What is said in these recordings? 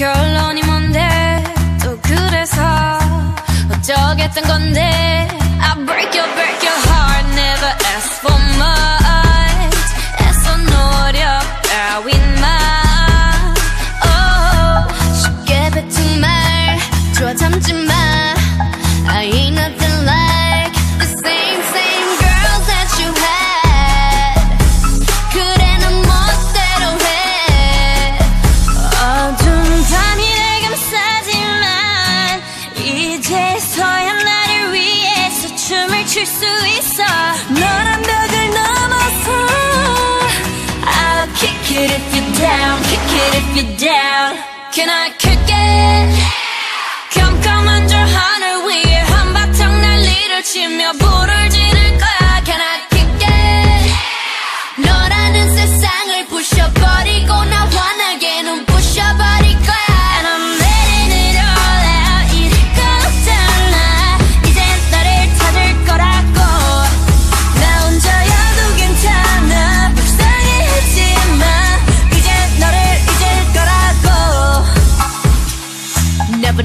결론이 뭔데 또 그래서 어쩌겠던 건데 I break your break your heart never ask for much 애써 노력 따윈 마 oh, 쉽게 뱉은 말 좋아 참지 마 춤을 출 수 있어 너란 벽을 넘어서 I'll kick it if you're down kick it if you're down Can I kick it?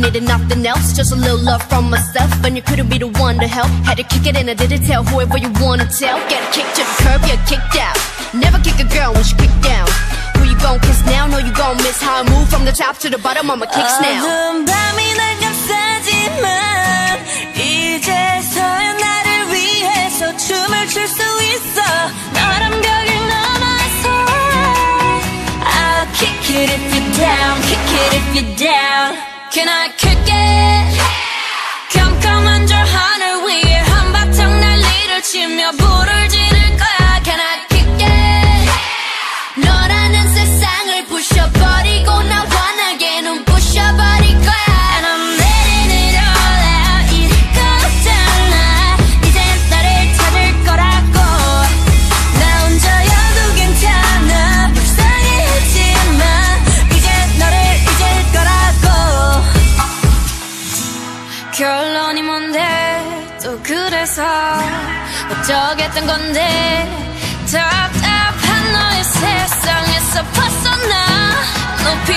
needed nothing else, just a little love from myself. And you couldn't be the one to help. Had to kick it and I didn't tell whoever you wanna tell. Get a kick to the curb, you're kicked out. Never kick a girl when she kicked down. Who you gon' kiss now? No, you gon' miss how I move from the top to the bottom. I'ma. Kick it if you're down, kick it if you're down can I kick it? 결론이 뭔데? 또 그래서 어쩌겠던 건데? 답답한 너의 세상에서 벗어나. 높이